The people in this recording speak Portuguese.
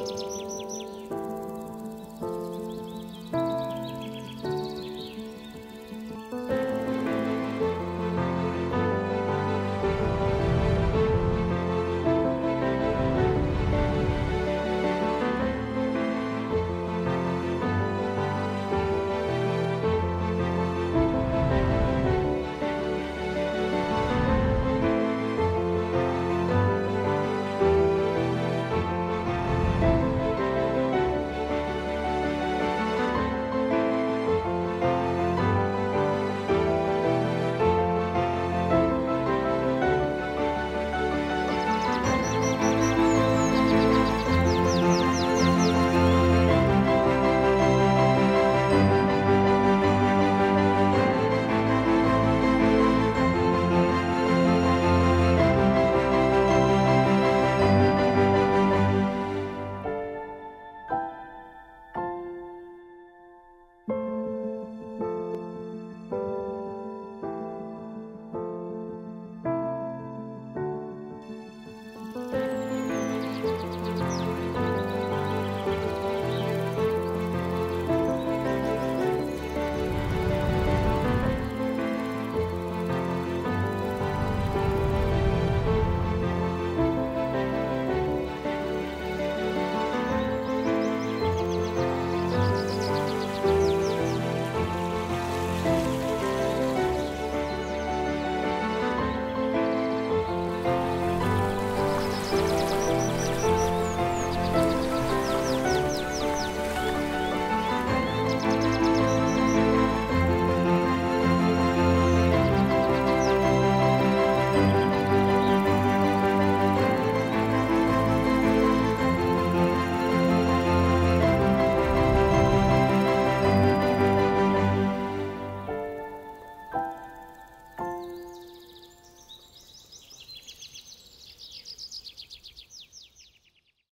Música